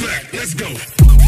clap, let's go.